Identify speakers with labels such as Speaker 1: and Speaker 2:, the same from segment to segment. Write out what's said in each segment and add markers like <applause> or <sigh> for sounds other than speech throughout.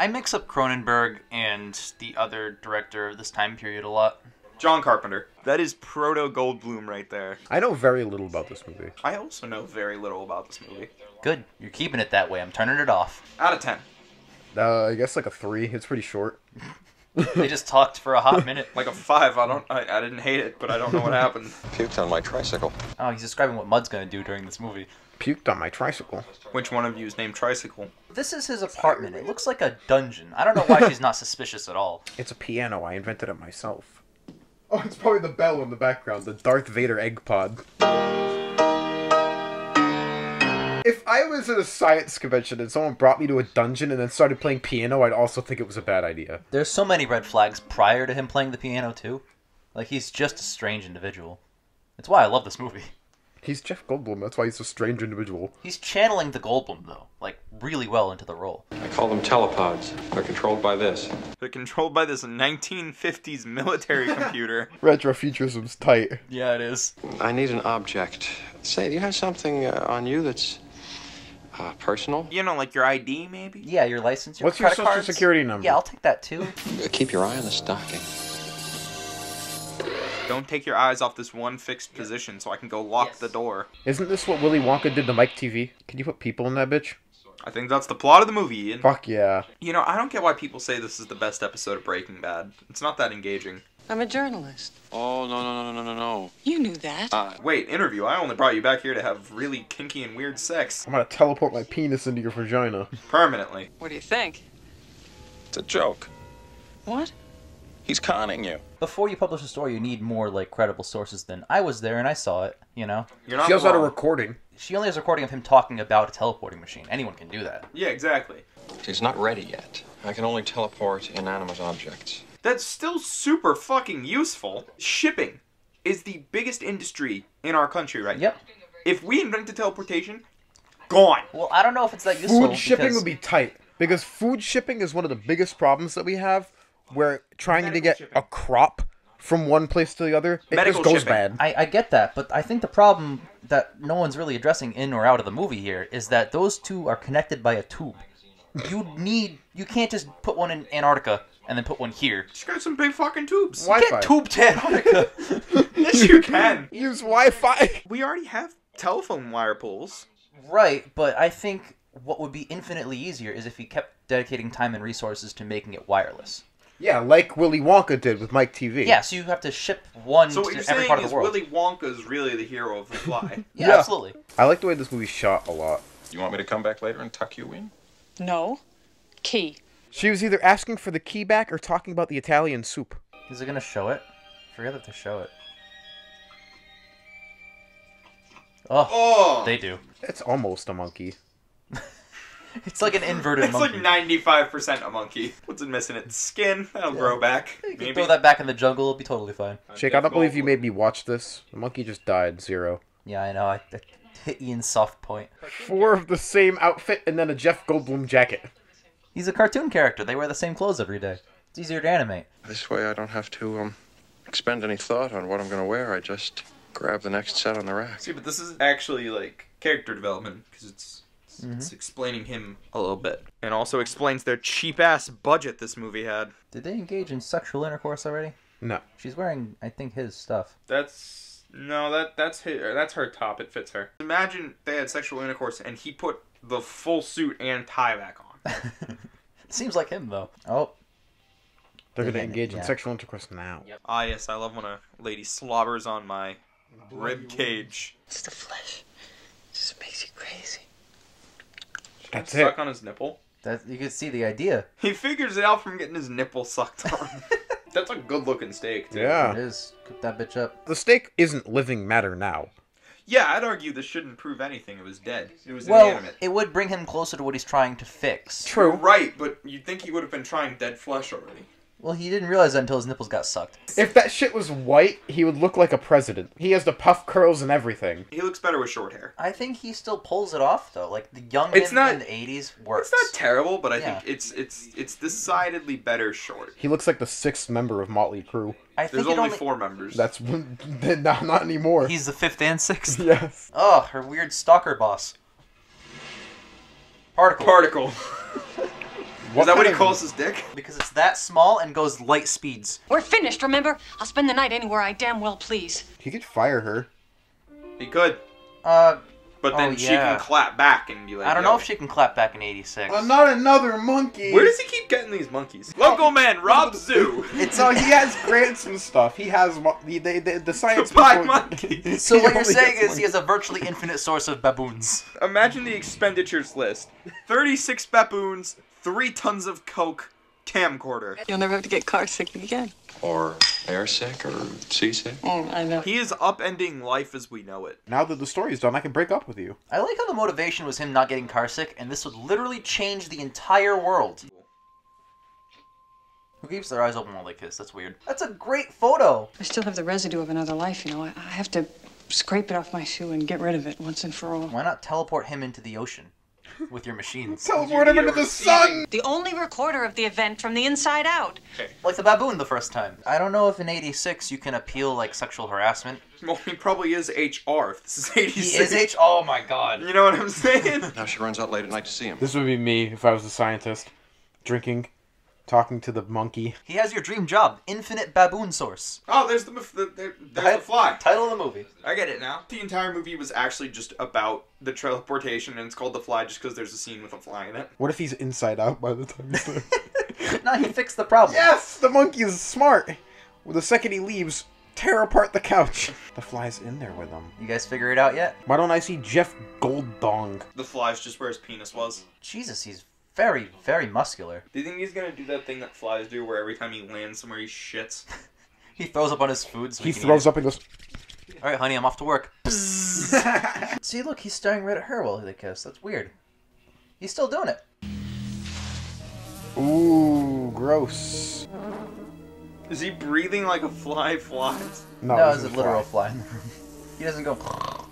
Speaker 1: I mix up Cronenberg and the other director of this time period a lot.
Speaker 2: John Carpenter. That is proto Goldblum right there.
Speaker 3: I know very little about this movie.
Speaker 2: I also know very little about this movie.
Speaker 1: Good, you're keeping it that way. I'm turning it off.
Speaker 2: Out of ten.
Speaker 3: Uh, I guess like a three. It's pretty short. <laughs>
Speaker 1: They just talked for a hot minute.
Speaker 2: Like a five. I don't. I, I didn't hate it, but I don't know what happened.
Speaker 4: Puked on my tricycle.
Speaker 1: Oh, he's describing what Mud's gonna do during this movie.
Speaker 3: Puked on my tricycle.
Speaker 2: Which one of you is named Tricycle?
Speaker 1: This is his apartment. It looks like a dungeon. I don't know why she's not suspicious at all. <laughs>
Speaker 3: It's a piano. I invented it myself. Oh, it's probably the bell in the background. The Darth Vader egg pod. If I was at a science convention and someone brought me to a dungeon and then started playing piano, I'd also think it was a bad idea.
Speaker 1: There's so many red flags prior to him playing the piano too. Like he's just a strange individual. It's why I love this movie.
Speaker 3: He's Jeff Goldblum. That's why he's a strange individual.
Speaker 1: He's channeling the Goldblum though, like really well into the role.
Speaker 4: I call them telepods. They're controlled by this.
Speaker 2: They're controlled by this 1950s military <laughs> computer.
Speaker 3: Retrofuturism's tight.
Speaker 1: Yeah, it is.
Speaker 4: I need an object. Say, do you have something uh, on you that's uh, personal?
Speaker 2: You know, like your ID, maybe.
Speaker 1: Yeah, your license, your
Speaker 3: What's your social
Speaker 1: cards.
Speaker 3: security number?
Speaker 1: Yeah, I'll take that too.
Speaker 4: Uh, Keep your eye on the stocking.
Speaker 2: Don't take your eyes off this one fixed position, so I can go lock
Speaker 1: Yes.
Speaker 2: the door.
Speaker 3: Isn't this what Willy Wonka did to Mike Teavee? Can you put people in that bitch?
Speaker 2: I think that's the plot of the movie. Ian.
Speaker 3: Fuck yeah.
Speaker 2: You know, I don't get why people say this is the best episode of Breaking Bad. It's not that engaging.
Speaker 5: I'm a journalist.
Speaker 4: Oh, no, no, no, no, no, no,
Speaker 5: You knew that.
Speaker 4: Uh,
Speaker 2: Wait, interview. I only brought you back here to have really kinky and weird sex
Speaker 3: I'm gonna teleport my penis into your vagina.
Speaker 2: permanently.
Speaker 5: what do you think?
Speaker 4: it's a joke.
Speaker 5: What?
Speaker 4: He's conning you.
Speaker 1: Before you publish a story, you need more like credible sources than I was there and I saw it. You know,
Speaker 2: You're not.
Speaker 3: She also had a recording.
Speaker 1: she only has a recording of him talking about a teleporting machine. Anyone can do that.
Speaker 2: Yeah, exactly.
Speaker 4: He's not ready yet. I can only teleport inanimate objects.
Speaker 2: That's still super fucking useful. Shipping is the biggest industry in our country right
Speaker 1: Yep.
Speaker 2: now. If we invented teleportation, gone.
Speaker 1: Well, I don't know if it's that useful.
Speaker 3: Food shipping
Speaker 1: because-
Speaker 3: would be tight because food shipping is one of the biggest problems that we have. Where trying to get
Speaker 2: shipping.
Speaker 3: a crop from one place to the other, it
Speaker 2: Medical
Speaker 3: just goes
Speaker 2: shipping.
Speaker 3: bad.
Speaker 1: I, I get that, but I think the problem that no one's really addressing in or out of the movie here is that those two are connected by a tube. You need you can't just put one in Antarctica and then put one here.
Speaker 2: Just got some big fucking tubes.
Speaker 3: Why-
Speaker 1: Get
Speaker 3: Wi-Fi.
Speaker 1: tube to Antarctica. <laughs>
Speaker 2: yes, you can.
Speaker 3: Use Wi-Fi.
Speaker 2: We already have telephone wire pools.
Speaker 1: right, but I think what would be infinitely easier is if he kept dedicating time and resources to making it wireless.
Speaker 3: Yeah, like Willy Wonka did with Mike Teavee.
Speaker 1: Yeah, so you have to ship one
Speaker 2: So what
Speaker 1: to
Speaker 2: you're
Speaker 1: every
Speaker 2: saying
Speaker 1: part of
Speaker 2: is
Speaker 1: the world.
Speaker 2: Willy Wonka's really the hero of the fly. <laughs>
Speaker 1: yeah,
Speaker 3: Yeah.
Speaker 1: absolutely.
Speaker 3: I like the way this movie shot a lot.
Speaker 4: You want me to come back later and tuck you in?
Speaker 5: No. Key.
Speaker 3: She was either asking for the key back or talking about the Italian soup.
Speaker 1: Is it gonna show it? I forget if they show it. Oh,
Speaker 2: oh,
Speaker 1: they do.
Speaker 3: It's almost a monkey. <laughs>
Speaker 1: It's like an inverted
Speaker 2: it's
Speaker 1: monkey.
Speaker 2: like 95% a monkey. What's it missing? Its skin. That'll grow back.
Speaker 1: You can
Speaker 2: Maybe.
Speaker 1: throw that back in the jungle; it'll be totally fine.
Speaker 3: Jake, I don't believe you made me watch this. The monkey just died. Zero.
Speaker 1: Yeah, I know. I, I hit Ian's soft point.
Speaker 3: Four of the same outfit and then a Jeff Goldblum jacket.
Speaker 1: He's a cartoon character. They wear the same clothes every day. It's easier to animate.
Speaker 4: This way I don't have to um expend any thought on what I'm gonna wear. I just grab the next set on the rack.
Speaker 2: See, but this is actually like character development because it's
Speaker 1: Mm-hmm.
Speaker 2: it's explaining him a little bit, and also explains their cheap ass budget this movie had.
Speaker 1: Did they engage in sexual intercourse already?
Speaker 3: No.
Speaker 1: She's wearing, I think, his stuff.
Speaker 2: That's no, that that's his, that's her top. It fits her. Imagine they had sexual intercourse and he put the full suit and tie back on. <laughs>
Speaker 1: Seems like him though. Oh,
Speaker 3: They're
Speaker 1: They
Speaker 3: gonna
Speaker 1: did,
Speaker 3: engage
Speaker 1: yeah.
Speaker 3: in sexual intercourse now.
Speaker 2: ah, yes, I love when a lady slobbers on my rib cage.
Speaker 5: It's the flesh. It just makes you crazy.
Speaker 3: That's
Speaker 2: Suck
Speaker 3: it.
Speaker 2: on his nipple.
Speaker 1: that you can see the idea.
Speaker 2: He figures it out from getting his nipple sucked on. <laughs> That's a good looking steak. Too.
Speaker 3: Yeah.
Speaker 1: It is. Cook that bitch up.
Speaker 3: The steak isn't living matter now.
Speaker 2: Yeah, I'd argue this shouldn't prove anything. It was dead. It was
Speaker 1: Well,
Speaker 2: inanimate.
Speaker 1: it would bring him closer to what he's trying to fix.
Speaker 2: You're right, but you'd think he would have been trying dead flesh already.
Speaker 1: Well, he didn't realize that until his nipples got sucked.
Speaker 3: If that shit was white, he would look like a president. He has the puff curls and everything.
Speaker 2: He looks better with short hair.
Speaker 1: I think he still pulls it off though. Like the young
Speaker 2: It's
Speaker 1: him
Speaker 2: not-
Speaker 1: in the '80s works.
Speaker 2: It's not terrible, but I
Speaker 1: Yeah.
Speaker 2: think it's it's it's decidedly better short.
Speaker 3: He looks like the sixth member of Motley Crue.
Speaker 1: I
Speaker 2: There's
Speaker 1: think it
Speaker 2: only,
Speaker 1: only
Speaker 2: four members.
Speaker 3: That's <laughs> not, not anymore.
Speaker 1: He's the fifth and sixth. <laughs>
Speaker 3: yes.
Speaker 1: Oh, her weird stalker boss. Particle.
Speaker 2: particle.
Speaker 3: What
Speaker 2: Is that what he calls his dick?
Speaker 1: Because it's that small and goes light speeds.
Speaker 6: We're finished, remember? I'll spend the night anywhere I damn well please.
Speaker 3: He could fire her.
Speaker 2: He could,
Speaker 1: Uh,
Speaker 2: but then
Speaker 1: Oh,
Speaker 2: she
Speaker 1: yeah.
Speaker 2: can clap back and be like,
Speaker 1: I don't
Speaker 2: "Yo."
Speaker 1: know if she can clap back in '86.
Speaker 3: Uh, not another monkey.
Speaker 2: Where does he keep getting these monkeys? Local man, Rob <laughs> Zoo.
Speaker 1: It's
Speaker 3: No, he has grants and stuff. He has mo- the the, the, the science. <laughs>
Speaker 2: buy
Speaker 3: people-
Speaker 2: monkeys.
Speaker 1: So <laughs> what you're saying
Speaker 3: gets
Speaker 1: is he has a virtually infinite source of baboons.
Speaker 2: Imagine the expenditures list: thirty-six baboons, three tons of coke, camcorder.
Speaker 5: You'll never have to get car sick again.
Speaker 4: Or airsick or seasick.
Speaker 5: Mm, I know.
Speaker 2: He is upending life as we know it.
Speaker 3: Now that the story is done, I can break up with you.
Speaker 1: I like how the motivation was him not getting carsick, and this would literally change the entire world. Who keeps their eyes open while they kiss? That's weird. That's a great photo.
Speaker 6: I still have the residue of another life, you know. I, I have to scrape it off my shoe and get rid of it once and for all.
Speaker 1: Why not teleport him into the ocean with your machines? <laughs>
Speaker 3: Teleport him into the sun.
Speaker 6: The only recorder of the event from the inside out.
Speaker 1: Like the baboon the first time. I don't know if in '86 you can appeal like sexual harassment.
Speaker 2: Well, he probably is HR. if This is 86.
Speaker 1: He
Speaker 2: eighty-six.
Speaker 1: is H. Oh my god.
Speaker 2: You know what I'm saying? <laughs>
Speaker 4: Now she runs out late at night to see him.
Speaker 3: This would be me if I was a scientist, drinking, talking to the monkey.
Speaker 1: He has your dream job, infinite baboon source.
Speaker 2: oh, there's the the, the, there's
Speaker 1: Ti-
Speaker 2: the fly.
Speaker 1: Title of the movie.
Speaker 2: I get it now. The entire movie was actually just about the teleportation, and it's called The Fly just because there's a scene with a fly in it.
Speaker 3: What if he's inside out by the time he's there?
Speaker 1: no, he fixed the problem.
Speaker 3: yes, the monkey is smart. Well, the second he leaves, tear apart the couch. The fly's in there with him.
Speaker 1: You guys figure it out yet?
Speaker 3: Why don't I see Jeff Golddong?
Speaker 2: The fly's just where his penis was.
Speaker 1: Jesus, he's very, very muscular.
Speaker 2: Do you think he's gonna do that thing that flies do, where every time he lands somewhere he shits? <laughs>
Speaker 1: He throws up on his food. So
Speaker 3: He
Speaker 1: can
Speaker 3: throws
Speaker 1: eat
Speaker 3: up and goes.
Speaker 1: All right, honey, I'm off to work. <laughs> See, look, he's staring right at her while they kiss. That's weird. He's still doing it.
Speaker 3: Ooh, gross.
Speaker 2: Is he breathing like a fly flies?
Speaker 3: No,
Speaker 1: No, it's a literal
Speaker 3: fly.
Speaker 1: fly in the room. <laughs> He doesn't go.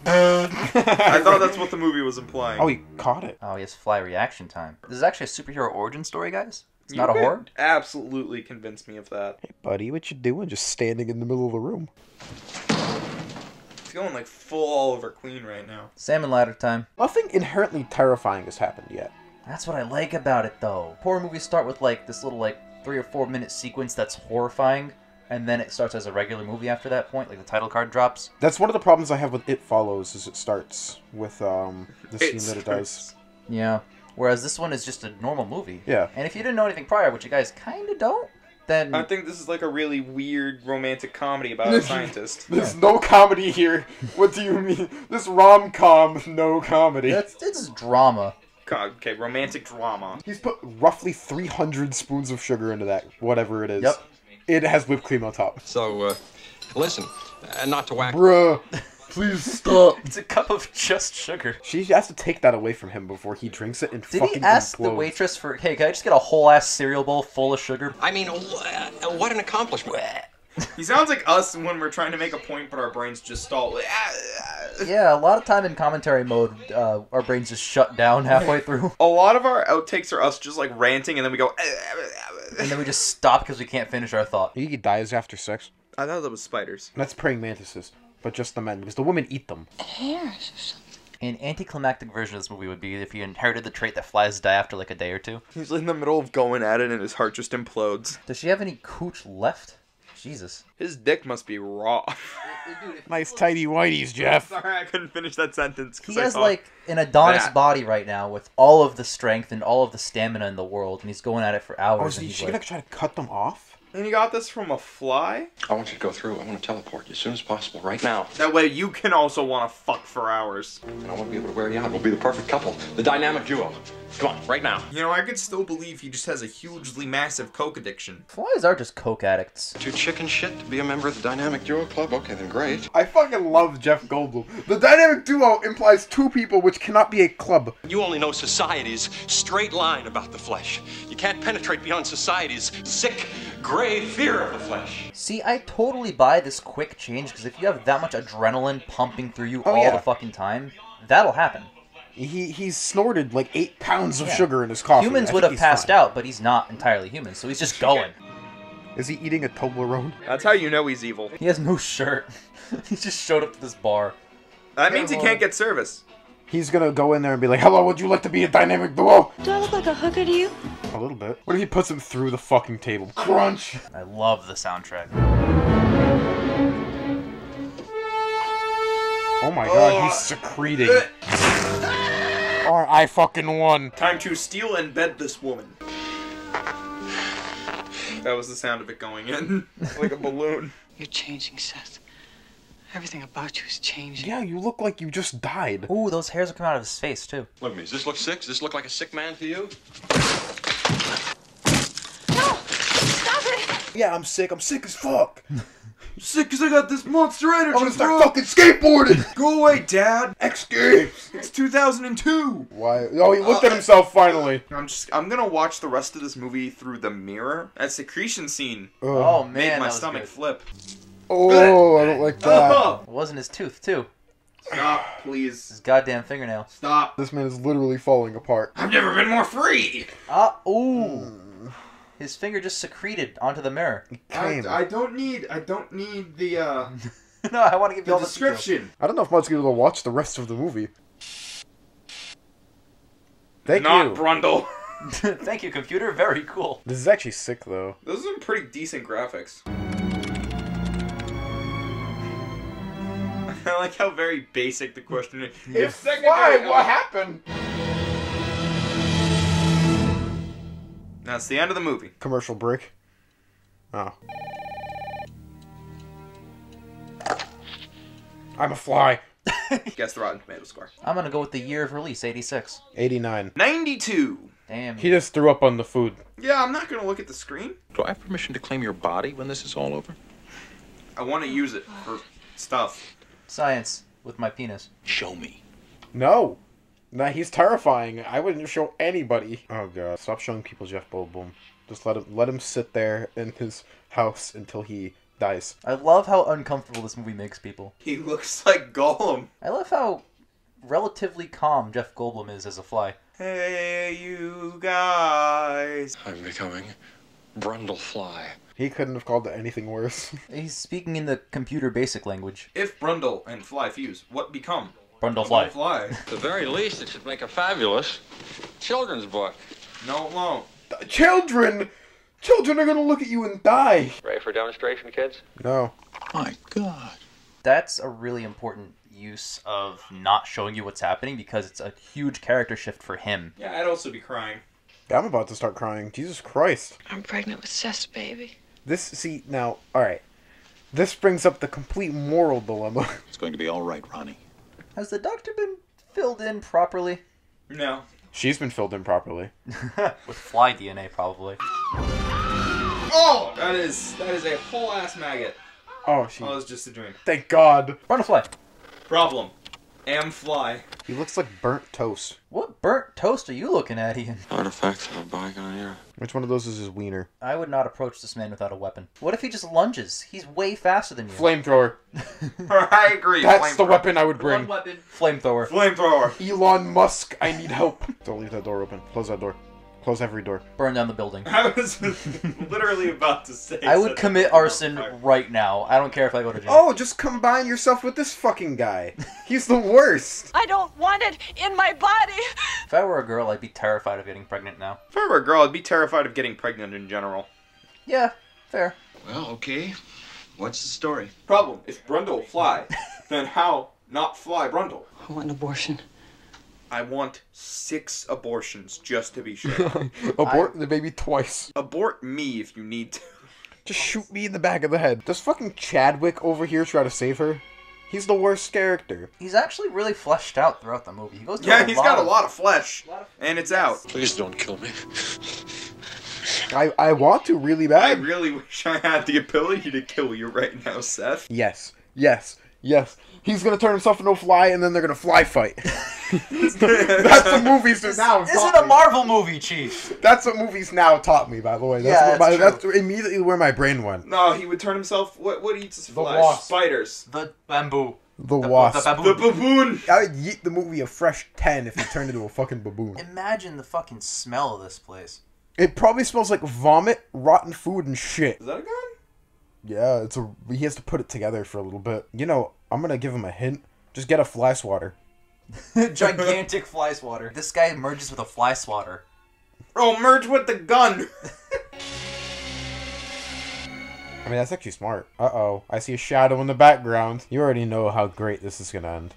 Speaker 2: Um, <laughs> I thought that's what the movie was implying.
Speaker 3: Oh, he caught it.
Speaker 1: Oh, he has fly reaction time. This is actually a superhero origin story, guys. It's
Speaker 2: You
Speaker 1: not a horror.
Speaker 2: Absolutely convince me of that.
Speaker 3: Hey, buddy, what you doing? Just standing in the middle of the room.
Speaker 2: He's going like full all over Queen right now.
Speaker 1: Salmon ladder time.
Speaker 3: Nothing inherently terrifying has happened yet.
Speaker 1: That's what I like about it, though. Horror movies start with like this little like three or four minute sequence that's horrifying, and then it starts as a regular movie after that point. Like the title card drops.
Speaker 3: That's one of the problems I have with It Follows. Is it starts with um the scene that it does.
Speaker 1: Yeah. Whereas this one is just a normal movie.
Speaker 3: Yeah.
Speaker 1: And if you didn't know anything prior, which you guys kind of don't, then
Speaker 2: I think this is like a really weird romantic comedy about a <laughs> scientist.
Speaker 3: There's no comedy here. What do you mean? This rom com, no comedy.
Speaker 1: it's, it's drama.
Speaker 2: God, okay, romantic drama.
Speaker 3: He's put roughly 300 spoons of sugar into that, whatever it is.
Speaker 1: Yep.
Speaker 3: It has whipped cream on top.
Speaker 4: So, uh, listen, uh, not to whack.
Speaker 3: Bruh, please stop. <laughs>
Speaker 1: It's a cup of just sugar.
Speaker 3: She has to take that away from him before he drinks it and
Speaker 1: Did
Speaker 3: fucking
Speaker 1: he ask the waitress for, hey, can I just get a whole ass cereal bowl full of sugar?
Speaker 4: I mean, wh- what an accomplishment.
Speaker 2: He sounds like us when we're trying to make a point, but our brains just stall. <laughs>
Speaker 1: Yeah, a lot of time in commentary mode, uh, our brains just shut down halfway <laughs> through,
Speaker 2: A lot of our outtakes are us just like ranting, and then we go. <laughs>
Speaker 1: and then we just stop because we can't finish our thought.
Speaker 3: He dies after sex.
Speaker 2: I thought that was spiders.
Speaker 3: That's praying mantises, but just the men, because the women eat them.
Speaker 6: Hairs or something.
Speaker 1: An anticlimactic version of this movie would be if he inherited the trait that flies die after like a day or two.
Speaker 2: He's in the middle of going at it, and his heart just implodes.
Speaker 1: Does she have any cooch left? Jesus.
Speaker 2: His dick must be raw. <laughs>
Speaker 3: Nice tidy whiteys, Jeff.
Speaker 2: Sorry, I couldn't finish that sentence.
Speaker 1: He
Speaker 2: I
Speaker 1: has like an Adonis
Speaker 2: that.
Speaker 1: body right now with all of the strength and all of the stamina in the world, and he's going at it for hours.
Speaker 3: Oh, is
Speaker 1: and
Speaker 3: he,
Speaker 1: he's
Speaker 3: she
Speaker 1: like-
Speaker 3: gonna try to cut them off?
Speaker 2: And you got this from a fly?
Speaker 4: I want you to go through. I want to teleport you as soon as possible, right now.
Speaker 2: That way you can also want to fuck for hours.
Speaker 4: And I want to be able to wear you out. We'll be the perfect couple, the dynamic duo. Come on, right now.
Speaker 2: You know, I could still believe he just has a hugely massive coke addiction.
Speaker 1: Flies are just coke addicts.
Speaker 4: Too chicken shit to be a member of the dynamic duo club? Okay, then great.
Speaker 3: I fucking love Jeff Goldblum. The dynamic duo implies two people, which cannot be a club.
Speaker 7: You only know society's straight line about the flesh. You can't penetrate beyond society's sick, gray fear of the flesh.
Speaker 1: See, I totally buy this quick change because if you have that much adrenaline pumping through you
Speaker 3: Oh,
Speaker 1: all
Speaker 3: yeah.
Speaker 1: the fucking time, that'll happen.
Speaker 3: He he's snorted like eight pounds of
Speaker 1: Yeah.
Speaker 3: sugar in his coffee.
Speaker 1: Humans
Speaker 3: I
Speaker 1: would have passed
Speaker 3: fine.
Speaker 1: out, but he's not entirely human, so he's just going.
Speaker 3: Is he eating a Toblerone?
Speaker 2: That's how you know he's evil.
Speaker 1: He has no shirt. <laughs> he just showed up to this bar.
Speaker 2: That means he can't get service.
Speaker 3: He's gonna go in there and be like, "Hello, would you like to be a dynamic duo?"
Speaker 8: Do I look like a hooker to you?
Speaker 3: A little bit. What if he puts him through the fucking table? Crunch.
Speaker 1: I love the soundtrack.
Speaker 3: Oh my god, he's oh. secreting. Or I fucking won.
Speaker 2: Time to steal and bed this woman. That was the sound of it going in, <laughs> like a balloon.
Speaker 6: You're changing, Seth. Everything about you is changing.
Speaker 3: Yeah, you look like you just died.
Speaker 1: Ooh, those hairs are coming out of his face too.
Speaker 7: Look at me. Does this look sick? Does this look like a sick man to you? No! Stop it!
Speaker 3: Yeah, I'm sick. I'm sick as fuck. <laughs>
Speaker 2: Sick because I got this monster energy,
Speaker 3: I'm gonna start fucking skateboarding. <laughs>
Speaker 2: Go away, Dad.
Speaker 3: X Games.
Speaker 2: It's 2002.
Speaker 3: Why? Oh, he looked at uh, himself finally.
Speaker 2: I'm just. I'm gonna watch the rest of this movie through the mirror. That secretion scene
Speaker 1: Oh
Speaker 3: Ugh.
Speaker 1: man,
Speaker 2: made my stomach
Speaker 1: good.
Speaker 2: flip.
Speaker 3: Oh, I don't like uh-huh. that.
Speaker 2: Oh,
Speaker 1: It wasn't his tooth too.
Speaker 2: stop, please.
Speaker 1: His goddamn fingernail.
Speaker 2: Stop.
Speaker 3: This man is literally falling apart.
Speaker 2: I've never been more free.
Speaker 1: Ah, ooh. Mm. His finger just secreted onto the mirror.
Speaker 3: Came.
Speaker 2: don't need. I don't need the uh, <laughs>
Speaker 1: no, I want to give you all the details.
Speaker 2: description.
Speaker 3: I don't know if Mud's gonna be able to watch the rest of the movie. Thank
Speaker 2: Not
Speaker 3: you.
Speaker 2: Brundle. <laughs> <laughs>
Speaker 1: Thank you, computer. Very cool.
Speaker 3: this is actually sick though.
Speaker 2: Those are some pretty decent graphics. I like how very basic the question is. If secondary- Why?
Speaker 3: What happened?
Speaker 2: That's the end of the movie.
Speaker 3: Commercial break. Oh. I'm a fly. <laughs>
Speaker 2: Guess the Rotten Tomato score.
Speaker 1: I'm gonna go with the year of release, 86.
Speaker 3: 89.
Speaker 2: 92.
Speaker 1: Damn.
Speaker 3: He just threw up on the food.
Speaker 2: Yeah, I'm not gonna look at the screen.
Speaker 4: Do I have permission to claim your body when this is all over?
Speaker 2: I want to use it for stuff.
Speaker 1: Science with my penis.
Speaker 4: Show me.
Speaker 3: No. Nah, he's terrifying. I wouldn't show anybody. Oh god. Stop showing people Jeff Goldblum. Just let him let him sit there in his house until he dies.
Speaker 1: I love how uncomfortable this movie makes people.
Speaker 2: He looks <laughs> like Gollum.
Speaker 1: I love how relatively calm Jeff Goldblum is as a fly.
Speaker 2: Hey, you guys.
Speaker 4: I'm becoming Brundlefly.
Speaker 3: He couldn't have called it anything worse. <laughs>
Speaker 1: He's speaking in the computer basic language.
Speaker 2: If Brundle and Fly fuse, what become?
Speaker 1: Brundle fly.
Speaker 2: Fly.
Speaker 7: At the very least, it should make a fabulous children's book.
Speaker 2: No, it won't.
Speaker 3: Children! Children are gonna look at you and die!
Speaker 7: Ready for demonstration, kids?
Speaker 3: No.
Speaker 4: My God.
Speaker 1: That's a really important use of not showing you what's happening because it's a huge character shift for him.
Speaker 2: Yeah, I'd also be crying.
Speaker 3: I'm about to start crying. Jesus Christ.
Speaker 6: I'm pregnant with Seth's baby.
Speaker 3: This, see, now, alright. This brings up the complete moral dilemma.
Speaker 4: It's going to be all right, Ronnie.
Speaker 1: Has the doctor been filled in properly?
Speaker 2: No.
Speaker 3: She's been filled in properly. <laughs>
Speaker 1: With fly DNA, probably.
Speaker 2: Oh, that is that is a whole ass maggot.
Speaker 3: Oh, she.
Speaker 2: Oh, it was just a dream.
Speaker 3: Thank God.
Speaker 1: Brundle fly.
Speaker 2: Problem. Am fly.
Speaker 3: He looks like burnt toast.
Speaker 1: What burnt toast are you looking at, Ian?
Speaker 4: Artifacts of a bygone era.
Speaker 3: Which one of those is his wiener?
Speaker 1: I would not approach this man without a weapon. What if he just lunges? He's way faster than you.
Speaker 3: Flamethrower. <laughs>
Speaker 2: I agree.
Speaker 3: That's the weapon I would bring.
Speaker 1: One weapon. Flamethrower.
Speaker 2: Flamethrower.
Speaker 3: Elon Musk, I need help. Don't leave that door open. Close that door. Close every door.
Speaker 1: Burn down the building. <laughs>
Speaker 2: I was <laughs> literally about to say.
Speaker 1: I would commit
Speaker 2: the thing on
Speaker 1: arson right now. I don't care if I go to jail.
Speaker 3: Oh, just combine yourself with this fucking guy. He's the worst. <laughs>
Speaker 8: I don't want it in my body.
Speaker 1: If I were a girl, I'd be terrified of getting pregnant now.
Speaker 2: If I were a girl, I'd be terrified of getting pregnant in general.
Speaker 1: Yeah, fair.
Speaker 9: Well, okay. What's the story?
Speaker 2: Problem. If Brundle fly, then how not fly Brundle?
Speaker 6: I want an abortion.
Speaker 2: I want six abortions just to be sure. <laughs>
Speaker 3: Abort the baby twice.
Speaker 2: Abort me if you need to.
Speaker 3: Just shoot me in the back of the head. Does fucking Chadwick over here try to save her? He's the worst character.
Speaker 1: He's actually really fleshed out throughout the movie. He goes
Speaker 2: Yeah,
Speaker 1: a
Speaker 2: he's
Speaker 1: lot
Speaker 2: got a
Speaker 1: of-
Speaker 2: lot of flesh, and it's out.
Speaker 4: Please don't kill me.
Speaker 3: I, I want to really bad.
Speaker 2: I really wish I had the ability to kill you right now, Seth.
Speaker 3: Yes. Yes. Yes. He's gonna turn himself into a fly and then they're gonna fly fight. <laughs> That's what movies are now.
Speaker 1: This
Speaker 3: taught
Speaker 1: isn't a
Speaker 3: me.
Speaker 1: Marvel movie, Chief.
Speaker 3: That's what movies now taught me, by the way. That's,
Speaker 1: Yeah,
Speaker 3: what my,
Speaker 1: that's
Speaker 3: that's immediately where my brain went.
Speaker 2: No, he would turn himself. What? What eats his flesh?
Speaker 3: wasp.
Speaker 2: Spiders.
Speaker 1: The bamboo.
Speaker 3: The
Speaker 1: The,
Speaker 3: wasp.
Speaker 1: The
Speaker 2: The
Speaker 1: baboon.
Speaker 2: baboon.
Speaker 3: I would yeet the movie a fresh 10 if he turned into a fucking baboon.
Speaker 1: Imagine the fucking smell of this place.
Speaker 3: It probably smells like vomit, rotten food, and shit.
Speaker 2: Is that a gun?
Speaker 3: Yeah, it's a. He has to put it together for a little bit. You know, I'm gonna give him a hint. Just get a fly swatter. <laughs>
Speaker 1: Gigantic fly swatter. This guy merges with a fly swatter.
Speaker 2: Oh, merge with the gun. <laughs>
Speaker 3: I mean, that's actually smart. Uh oh. I see a shadow in the background. You already know how great this is gonna end.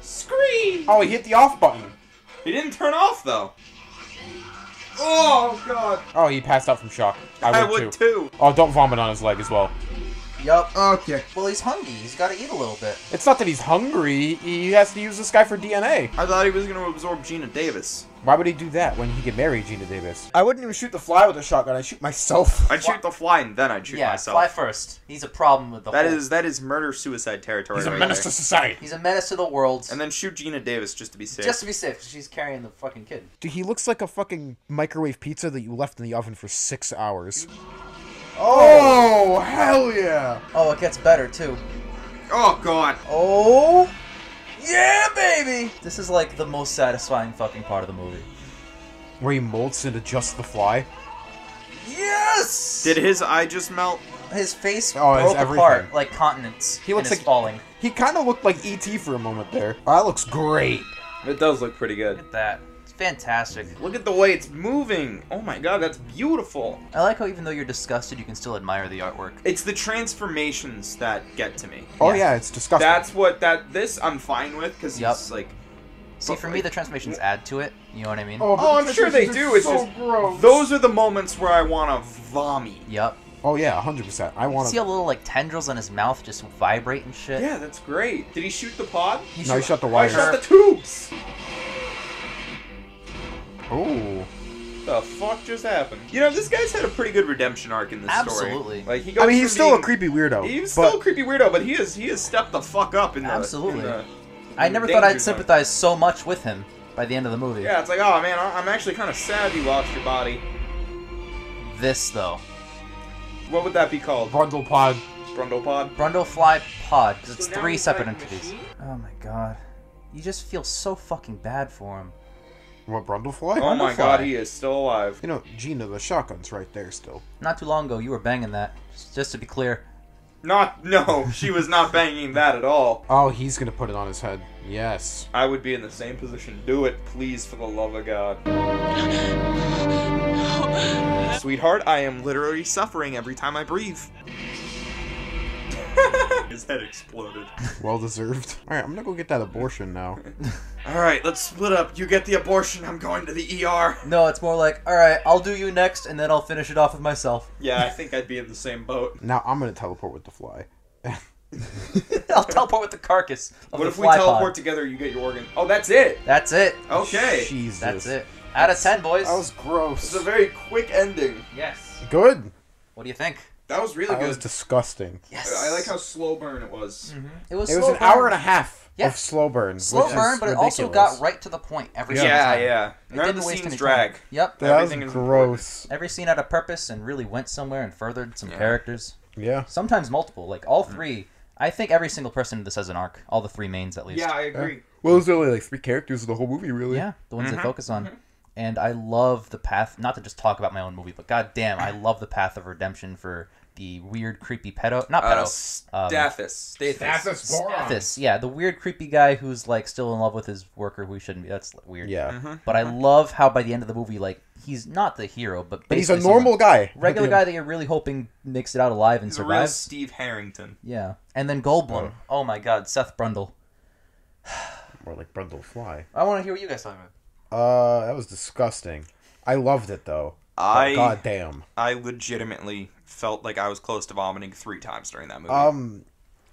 Speaker 2: Scream.
Speaker 3: Oh, he hit the off button.
Speaker 2: He didn't turn off though. Oh god.
Speaker 3: Oh, he passed out from shock. I would,
Speaker 2: I would
Speaker 3: too.
Speaker 2: too.
Speaker 3: Oh, don't vomit on his leg as well.
Speaker 1: Yup.
Speaker 3: Okay.
Speaker 1: Well, he's hungry. He's got to eat a little bit.
Speaker 3: It's not that he's hungry. He has to use this guy for DNA.
Speaker 2: I thought he was gonna absorb Geena Davis.
Speaker 3: Why would he do that when he could marry Geena Davis? I wouldn't even shoot the fly with a shotgun. I'd shoot myself. <laughs>
Speaker 2: I'd shoot the fly and then I'd shoot
Speaker 1: yeah,
Speaker 2: myself.
Speaker 1: fly first. He's a problem with the
Speaker 2: That
Speaker 1: whole-
Speaker 2: is that is murder suicide territory.
Speaker 3: He's a
Speaker 2: right
Speaker 3: menace
Speaker 2: there.
Speaker 3: to society.
Speaker 1: He's a menace to the world.
Speaker 2: And then shoot Geena Davis just to be safe.
Speaker 1: Just to be safe, 'cause she's carrying the fucking kid.
Speaker 3: Dude, he looks like a fucking microwave pizza that you left in the oven for six hours. Oh, oh hell yeah!
Speaker 1: Oh, it gets better too.
Speaker 2: Oh god.
Speaker 1: Oh, yeah, baby. This is like the most satisfying fucking part of the movie.
Speaker 3: Where he molts into just the fly.
Speaker 1: Yes.
Speaker 2: Did his eye just melt?
Speaker 1: His face
Speaker 3: Oh, it's
Speaker 1: broke
Speaker 3: everything.
Speaker 1: apart like continents.
Speaker 3: He looks
Speaker 1: and
Speaker 3: like-
Speaker 1: falling.
Speaker 3: He kind of looked like ET for a moment there. Oh, that looks great.
Speaker 2: It does look pretty good.
Speaker 1: Look at that. It's fantastic.
Speaker 2: Look at the way it's moving. Oh my god, that's beautiful.
Speaker 1: I like how even though you're disgusted, you can still admire the artwork.
Speaker 2: It's the transformations that get to me.
Speaker 3: Oh yeah, it's disgusting.
Speaker 2: That's what that this I'm fine with because
Speaker 1: Yup.
Speaker 2: he's like.
Speaker 1: See,
Speaker 2: but,
Speaker 1: for me, the transformations add to it. You know what I mean?
Speaker 3: Oh, but
Speaker 2: Oh, I'm sure they
Speaker 3: transformations
Speaker 2: do. It's
Speaker 3: are
Speaker 2: just
Speaker 3: gross.
Speaker 2: those are the moments where I want to vomit.
Speaker 1: Yep.
Speaker 3: Oh yeah, hundred percent. I want to
Speaker 1: see a little like tendrils on his mouth just vibrate and shit.
Speaker 2: Yeah, that's great. Did he shoot the pod?
Speaker 1: He
Speaker 3: No, he shot the oh,
Speaker 2: I
Speaker 3: wire.
Speaker 2: shot the tubes.
Speaker 3: Oh.
Speaker 2: The fuck just happened? You know, this guy's had a pretty good redemption arc in this
Speaker 1: Absolutely.
Speaker 2: story. Like he goes
Speaker 3: I mean, he's still
Speaker 2: being-
Speaker 3: a creepy weirdo.
Speaker 2: He's
Speaker 3: but
Speaker 2: still a creepy weirdo, but he is he has stepped the fuck up in the
Speaker 1: Absolutely.
Speaker 2: in the-
Speaker 1: I never thought I'd
Speaker 2: danger zone.
Speaker 1: sympathize so much with him by the end of the movie.
Speaker 2: Yeah, it's like, oh man, I- I'm actually kind of sad you lost your body.
Speaker 1: This though,
Speaker 2: What would that be called?
Speaker 3: Brundle pod.
Speaker 2: Brundle pod.
Speaker 1: Brundle fly Pod, because it's
Speaker 2: So now
Speaker 1: three separate entities.
Speaker 2: machine?
Speaker 1: Oh my god, you just feel so fucking bad for him.
Speaker 3: What Brundlefly?
Speaker 2: Oh my
Speaker 1: Brundlefly.
Speaker 2: god, he is still alive.
Speaker 3: You know, Geena, the shotgun's right there still.
Speaker 1: Not too long ago, you were banging that. Just to be clear.
Speaker 2: Not no, she was not banging that at all.
Speaker 3: Oh, he's gonna put it on his head. Yes.
Speaker 2: I would be in the same position. Do it, please, for the love of God. <gasps> Sweetheart, I am literally suffering every time I breathe. <laughs> His head exploded.
Speaker 3: Well deserved. All right, I'm gonna go get that abortion now. <laughs>
Speaker 2: All right, let's split up. You get the abortion. I'm going to the ER.
Speaker 1: No, it's more like, all right, I'll do you next, and then I'll finish it off with myself.
Speaker 2: Yeah, I think I'd be in the same boat.
Speaker 3: now I'm gonna teleport with the fly. <laughs>
Speaker 1: I'll teleport with the carcass of
Speaker 2: What
Speaker 1: the
Speaker 2: if we teleport
Speaker 1: pod.
Speaker 2: together? You get your organ. Oh, that's it.
Speaker 1: That's it.
Speaker 2: Okay.
Speaker 3: Jesus.
Speaker 1: That's it. Out of ten, boys.
Speaker 3: That was gross.
Speaker 2: It's a very quick ending.
Speaker 1: Yes.
Speaker 3: good.
Speaker 1: What do you think?
Speaker 2: That was really good.
Speaker 3: That
Speaker 2: good.
Speaker 3: was disgusting.
Speaker 1: Yes.
Speaker 2: I like how slow burn it was. Mm-hmm.
Speaker 1: it was.
Speaker 3: It was
Speaker 1: slow
Speaker 3: an hour
Speaker 1: burn.
Speaker 3: and a half
Speaker 1: Yeah.
Speaker 3: of slow burn.
Speaker 1: slow
Speaker 3: which
Speaker 1: burn,
Speaker 3: is
Speaker 1: but it also got right to the point every
Speaker 3: Yeah.
Speaker 1: single
Speaker 2: Yeah,
Speaker 1: time.
Speaker 2: yeah.
Speaker 1: It
Speaker 2: None
Speaker 1: didn't
Speaker 2: the
Speaker 1: waste
Speaker 2: scenes
Speaker 1: any
Speaker 2: drag.
Speaker 1: time. Yep.
Speaker 3: That was
Speaker 2: Everything is
Speaker 3: gross.
Speaker 1: Every scene had a purpose and really went somewhere and furthered some
Speaker 2: Yeah.
Speaker 1: characters.
Speaker 3: Yeah.
Speaker 1: Sometimes multiple. Like all mm. three. I think every single person in this has an arc. All the three mains, at least.
Speaker 2: Yeah, I agree.
Speaker 3: Well, there's only like three characters in the whole movie, really.
Speaker 1: Yeah, the ones
Speaker 2: Mm-hmm.
Speaker 1: they focus on. Mm-hmm. And I love the path. Not to just talk about my own movie, but goddamn, I love the path of redemption for the weird, creepy pedo. Not
Speaker 2: Uh,
Speaker 1: pedo. um,
Speaker 2: Stathis. Stathis.
Speaker 1: Stathis, yeah, the weird, creepy guy who's like still in love with his worker who he shouldn't be. That's weird.
Speaker 3: Yeah.
Speaker 2: Mm-hmm.
Speaker 1: But I love how by the end of the movie, like he's not the hero, but
Speaker 3: But he's a
Speaker 1: basically
Speaker 3: normal
Speaker 1: someone-
Speaker 3: guy.
Speaker 1: regular guy that you're really hoping makes it out alive and
Speaker 2: He's real
Speaker 1: survives.
Speaker 2: Steve Harrington.
Speaker 1: Yeah, and then Goldblum. Oh. my God, Seth Brundle. <sighs>
Speaker 3: More like Brundle Fly.
Speaker 1: I want to hear what you guys talking about.
Speaker 3: Uh, that was disgusting. I loved it though.
Speaker 2: I-
Speaker 3: But God damn.
Speaker 2: I legitimately felt like I was close to vomiting three times during that movie.
Speaker 3: Um,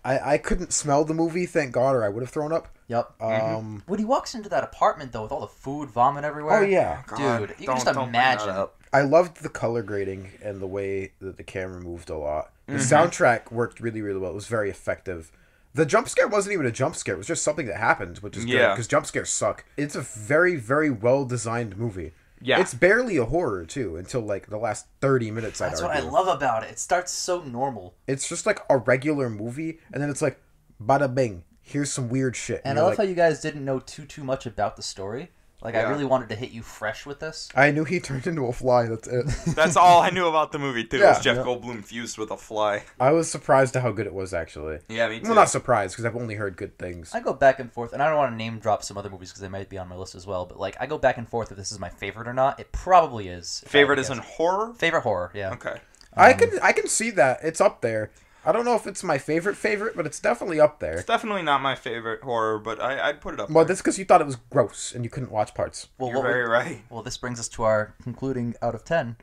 Speaker 3: I I couldn't smell the movie, thank God, or I would have thrown up.
Speaker 1: Yep.
Speaker 3: Um,
Speaker 1: When he walks into that apartment though, with all the food, vomit everywhere.
Speaker 3: oh yeah.
Speaker 2: God,
Speaker 1: dude, you can just
Speaker 2: don't bring that
Speaker 1: imagine.
Speaker 3: I loved the color grading and the way that the camera moved a lot. The
Speaker 2: Mm-hmm.
Speaker 3: soundtrack worked really, really well. It was very effective. The jump scare wasn't even a jump scare. It was just something that happened, which is good because jump scares suck. It's a very, very well designed movie.
Speaker 2: Yeah.
Speaker 3: It's barely a horror too until like the last thirty minutes.
Speaker 1: That's
Speaker 3: I'd
Speaker 1: what I love about it. It starts so normal,
Speaker 3: It's just like a regular movie, and then it's like, bada bing. Here's some weird shit.
Speaker 1: and I love
Speaker 3: like,
Speaker 1: how you guys didn't know too too much about the story. Like
Speaker 2: Yeah.
Speaker 1: I really wanted to hit you fresh with this.
Speaker 3: I knew he turned into a fly. That's it. <laughs>
Speaker 2: That's all I knew about the movie too.
Speaker 3: Yeah.
Speaker 2: was Jeff
Speaker 3: Yeah.
Speaker 2: Goldblum fused with a fly.
Speaker 3: I was surprised at how good it was actually.
Speaker 2: Yeah, me too.
Speaker 3: Well, not surprised because I've only heard good things.
Speaker 1: I go back and forth, and I don't want to name drop some other movies because they might be on my list as well. But like, I go back and forth if this is my favorite or not. It probably is.
Speaker 2: Favorite is in horror.
Speaker 1: favorite horror. Yeah.
Speaker 2: Okay.
Speaker 3: I um, can I can see that it's up there. I don't know if it's my favorite favorite, but it's definitely up there.
Speaker 2: It's definitely not my favorite horror, but I, I'd put it up.
Speaker 3: Well,
Speaker 2: there.
Speaker 3: that's because you thought it was gross and you couldn't watch parts.
Speaker 1: Well,
Speaker 2: You're
Speaker 1: what
Speaker 2: very
Speaker 1: would-
Speaker 2: right.
Speaker 1: Well, this brings us to our concluding out of ten.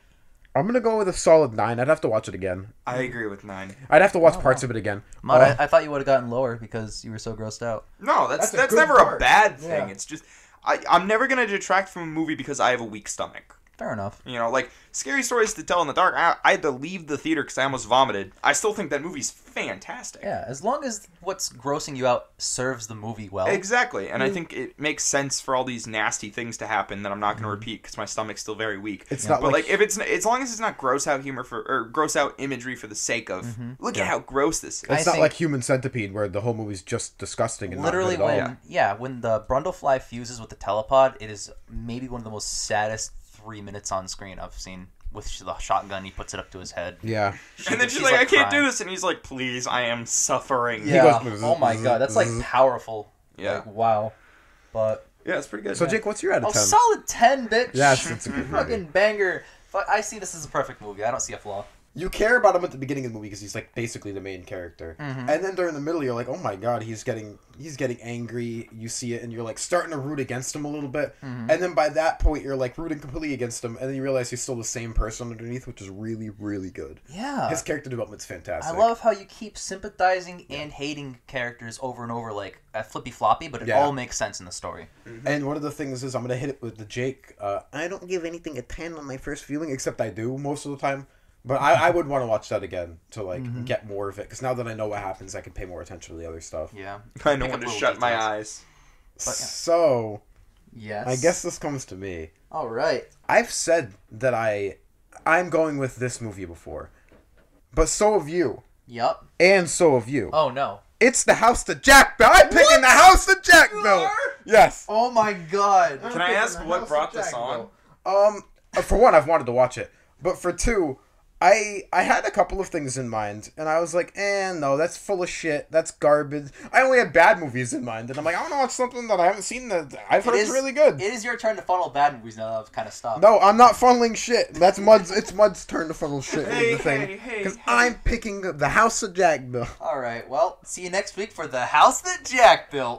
Speaker 3: I'm gonna go with a solid nine. I'd have to watch it again.
Speaker 2: I agree with nine.
Speaker 3: I'd have to watch
Speaker 1: Oh,
Speaker 3: parts
Speaker 1: wow.
Speaker 3: of it again.
Speaker 1: Mud,
Speaker 3: Uh,
Speaker 1: I, I thought you would have gotten lower because you were so grossed out.
Speaker 2: No, that's
Speaker 3: That's a
Speaker 2: that's,
Speaker 3: good
Speaker 2: never a bad thing.
Speaker 3: Yeah.
Speaker 2: It's just I, I'm never gonna detract from a movie because I have a weak stomach.
Speaker 1: Fair enough.
Speaker 2: You know, like scary stories to tell in the dark. I, I had to leave the theater because I almost vomited. I still think that movie's fantastic.
Speaker 1: Yeah, as long as what's grossing you out serves the movie well.
Speaker 2: Exactly, and I mm. think it makes sense for all these nasty things to happen that I'm not going to mm-hmm. repeat because my stomach's still very weak.
Speaker 3: It's not
Speaker 2: but
Speaker 3: like-
Speaker 2: like, if it's as long as it's not gross out humor for or gross out imagery for the sake of mm-hmm. look at how gross this is.
Speaker 1: I
Speaker 3: It's not
Speaker 1: think-
Speaker 3: like Human Centipede where the whole movie's just disgusting and
Speaker 1: Literally,
Speaker 3: not good at all.
Speaker 1: when yeah, when the Brundlefly fuses with the telepod, it is maybe one of the most saddest three minutes on screen I've seen. With the shotgun, he puts it up to his head.
Speaker 3: Yeah.
Speaker 1: She-
Speaker 2: and then she's,
Speaker 1: she's,
Speaker 2: like, I can't
Speaker 1: crying.
Speaker 2: do this, and he's like, please, I am suffering.
Speaker 1: Yeah.
Speaker 3: goes,
Speaker 1: oh my god, that's like powerful.
Speaker 2: Yeah.
Speaker 1: Like, wow. But
Speaker 2: yeah, it's pretty good.
Speaker 3: So Jake, what's your out of
Speaker 1: oh,
Speaker 3: ten?
Speaker 1: solid ten, bitch.
Speaker 3: Yeah, it's a good <laughs> movie.
Speaker 1: fucking banger. Fuck, I see this as a perfect movie. I don't see a flaw.
Speaker 3: You care about him at the beginning of the movie because he's like basically the main character,
Speaker 1: Mm-hmm.
Speaker 3: and then during the middle, you're like, oh my god, he's getting he's getting angry. You see it, and you're like starting to root against him a little bit,
Speaker 1: Mm-hmm.
Speaker 3: and then by that point, you're like rooting completely against him, and then you realize he's still the same person underneath, which is really really good.
Speaker 1: Yeah.
Speaker 3: His character development's fantastic.
Speaker 1: I love how you keep sympathizing and hating characters over and over, like at Flippy Floppy, but it
Speaker 3: Yeah.
Speaker 1: all makes sense in the story.
Speaker 3: And one of the things is I'm gonna hit it with the Jake. Uh, I don't give anything a ten on my first viewing, except I do most of the time. But I, I would want to watch that again to like
Speaker 1: Mm-hmm.
Speaker 3: get more of it because now that I know what happens, I can pay more attention to the other stuff.
Speaker 1: Yeah.
Speaker 2: I know
Speaker 1: Pick
Speaker 2: when to
Speaker 1: little
Speaker 2: shut my
Speaker 1: details.
Speaker 2: eyes.
Speaker 3: So
Speaker 1: Yes.
Speaker 3: I guess this comes to me.
Speaker 1: All right.
Speaker 3: I've said that I I'm going with this movie before, but so have you,
Speaker 1: Yup.
Speaker 3: and so have you.
Speaker 1: Oh no.
Speaker 3: It's the house that Jack built. I'm picking the house that Jack built. Yes.
Speaker 1: Oh my god.
Speaker 2: Can I ask what brought this on?
Speaker 3: Um, for one, I've wanted to watch it, but for two, I I had a couple of things in mind, and I was like, eh, no, that's full of shit. That's garbage. I only had bad movies in mind, and I'm like, I want to watch something that I haven't seen that I've heard
Speaker 1: It
Speaker 3: is
Speaker 1: is
Speaker 3: really good.
Speaker 1: It is your turn to funnel bad movies now that I've kind of stopped.
Speaker 3: No, I'm not funneling shit. That's Mud's. It's Mud's turn to funnel shit
Speaker 2: Hey,
Speaker 3: into the
Speaker 2: hey,
Speaker 3: thing.
Speaker 2: hey,
Speaker 3: Because
Speaker 2: hey.
Speaker 3: I'm picking the house of Jack built.
Speaker 1: All right. Well, see you next week for the house that Jack built.